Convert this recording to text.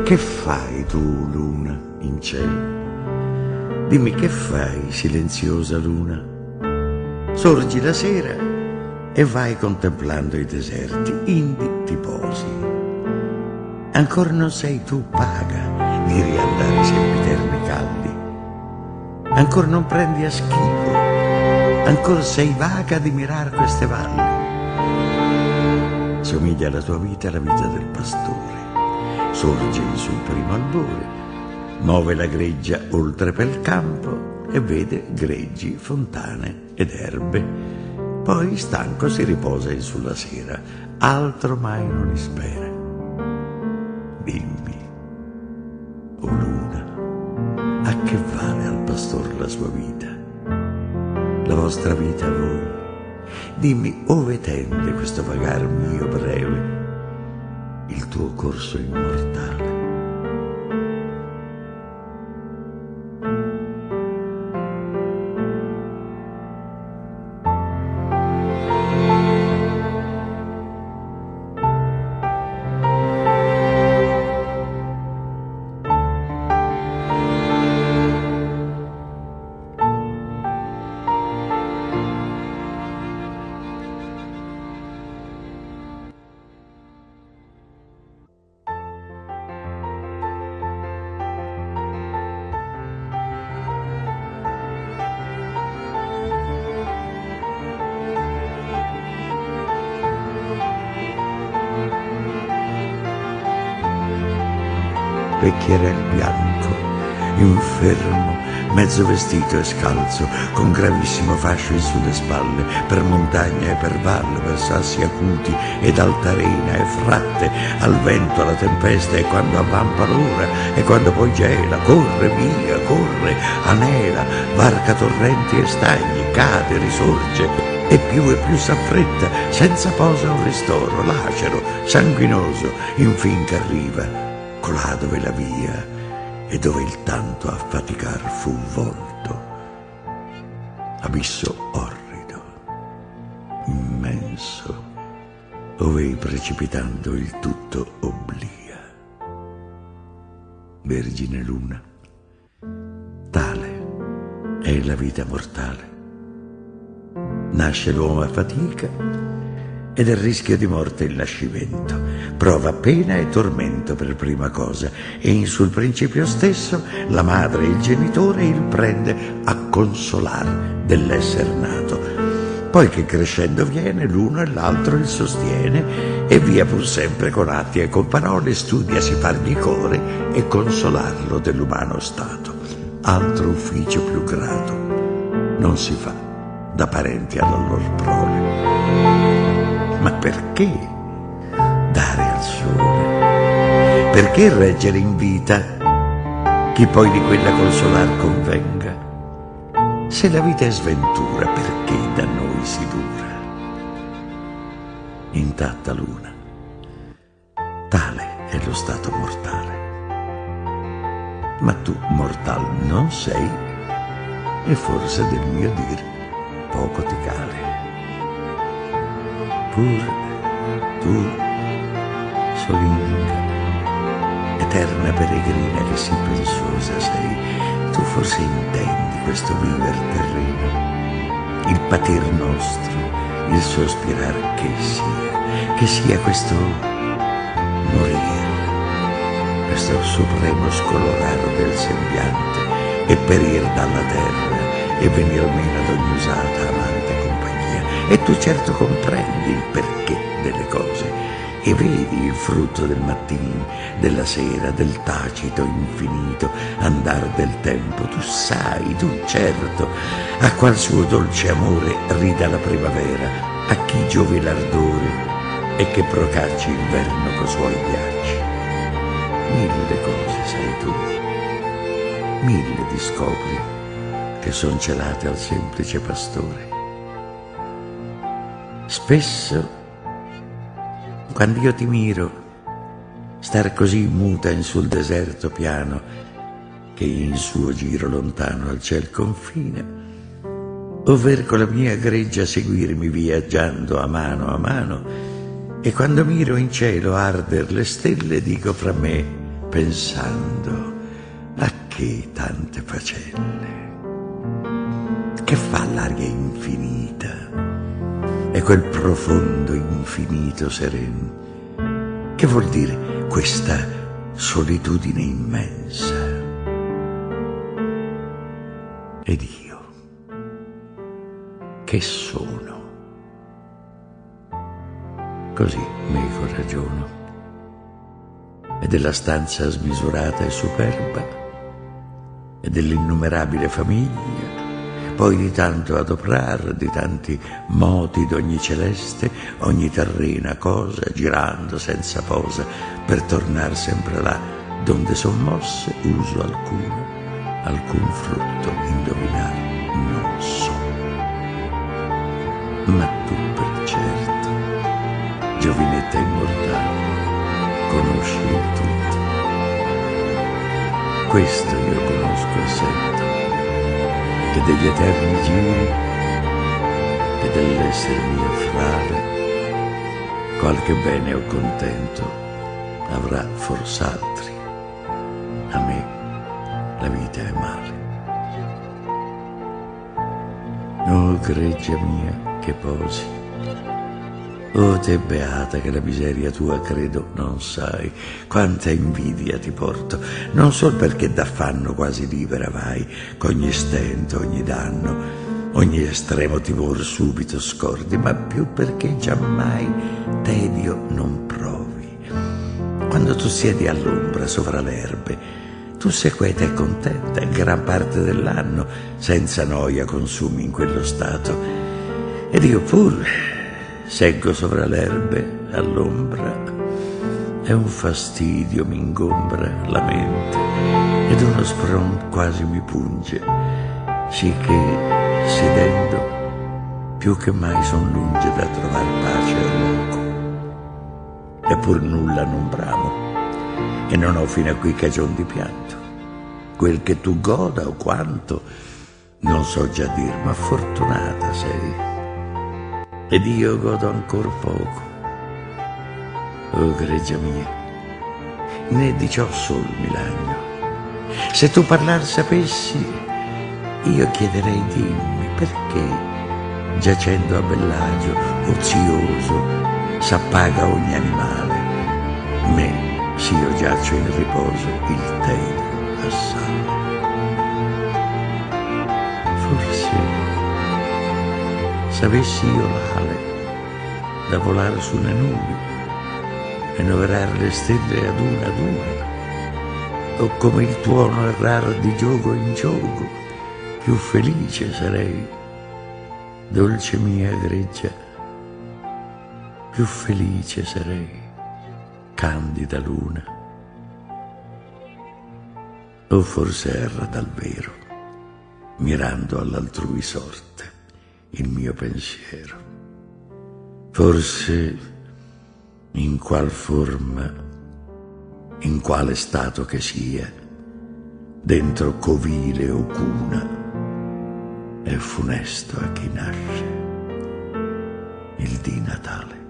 Che fai tu, luna, in cielo? Dimmi che fai, silenziosa luna? Sorgi la sera e vai contemplando i deserti, indi ti posi. Ancora non sei tu paga di riandare sempiterni caldi. Ancora non prendi a schifo, ancora sei vaga di mirar queste valli. Somiglia la tua vita alla vita del pastore sorge il suo primo albore, muove la greggia oltre per il campo e vede greggi, fontane ed erbe. Poi stanco si riposa in sulla sera, altro mai non spera. Dimmi, o oh luna, a che vale al pastor la sua vita? La vostra vita a voi? Dimmi, ove tende questo vagar mio breve? il tuo corso immortale. Vecchierel bianco, infermo, mezzo vestito e scalzo, con gravissimo fascio in sulle spalle, per montagna e per valle, per sassi acuti ed altarena e fratte, al vento, alla tempesta e quando avvampa l'ora e quando poi gela, corre via, corre, anela, varca torrenti e stagni, cade, risorge, e più e più s'affretta, senza posa o ristoro, lacero, sanguinoso, infin che arriva colà dove la via e dove il tanto affaticar fu volto. Abisso orrido, immenso, ove precipitando il tutto obblia. Vergine luna, tale è la vita mortale. Nasce l'uomo a fatica ed è il rischio di morte il nascimento. Prova pena e tormento per prima cosa e in sul principio stesso la madre e il genitore il prende a consolar dell'esser nato. Poi che crescendo viene l'uno e l'altro il sostiene e via pur sempre con atti e con parole studia si fargli core e consolarlo dell'umano stato. Altro ufficio più grato non si fa da parenti alla loro prole. Ma perché dare al sole? Perché reggere in vita chi poi di quella consolar convenga? Se la vita è sventura, perché da noi si dura? Intatta luna, tale è lo stato mortale. Ma tu mortal non sei e forse del mio dir poco ti cale pur tu, solinga, eterna peregrina che sì pensosa sei, tu forse intendi questo viver terreno, il patir nostro, il sospirar che sia, che sia questo morire, questo supremo scolorare del sembiante e perir dalla terra e venir meno ad ogni usata amante e tu certo comprendi il perché delle cose e vedi il frutto del mattino, della sera, del tacito infinito andar del tempo. Tu sai, tu certo, a qual suo dolce amore rida la primavera, a chi giove l'ardore e che procacci inverno co suoi viaggi. Mille cose sai tu, mille discopri che son celate al semplice pastore Spesso, quando io ti miro, star così muta in sul deserto piano, che in suo giro lontano al ciel confina, ovver con la mia greggia seguirmi viaggiando a mano a mano, e quando miro in cielo arder le stelle, dico fra me, pensando a che tante facelle. Che fa l'aria infinita e quel profondo infinito sereno? Che vuol dire questa solitudine immensa? Ed io, che sono? Così meco ragiono. E della stanza smisurata e superba, e dell'innumerabile famiglia, poi di tanto adoprar, di tanti moti d'ogni celeste, ogni terrena cosa, girando senza posa, per tornar sempre là, donde son mosse, uso alcuno, alcun frutto indovinar non so. Ma tu per certo, giovinetta immortale, conosci il tutto. Questo io conosco e sento che degli eterni giri e dell'essere mio frale qualche bene o contento avrà fors'altri. A me la vita è male. Oh greggia mia che posi Oh te beata che la miseria tua credo non sai, quanta invidia ti porto, non sol perché d'affanno quasi libera vai, c'ogni stento, ogni danno, ogni estremo timor subito scordi, ma più perché giammai tedio non provi. Quando tu siedi all'ombra sovra le erbe, tu sei queta e contenta gran parte dell'anno, senza noia consumi in quello stato, ed io pure Seggo sopra l'erbe all'ombra. E un fastidio mi ingombra la mente. Ed uno spron quasi mi punge, sì che sedendo più che mai son lunge da trovar pace a luogo. Eppur nulla non bramo. E non ho fino a qui cagion di pianto. Quel che tu goda o quanto non so già dir, ma fortunata sei ed io godo ancor poco. Oh, greggia mia, né di ciò sol mi lagno. Se tu parlar sapessi, io chiederei dimmi perché, giacendo a bellagio, ozioso, s'appaga ogni animale. Me, s'io giaccio in riposo, il tedio assale. S'avessi io l'ale da volare sulle nubi e noverar le stelle ad una ad una, o come il tuono errar di gioco in gioco, più felice sarei, dolce mia greggia, più felice sarei, candida luna. O forse erra dal vero, mirando all'altrui sorte il mio pensiero. Forse in qual forma, in quale stato che sia, dentro covile o cuna, è funesto a chi nasce il dì Natale.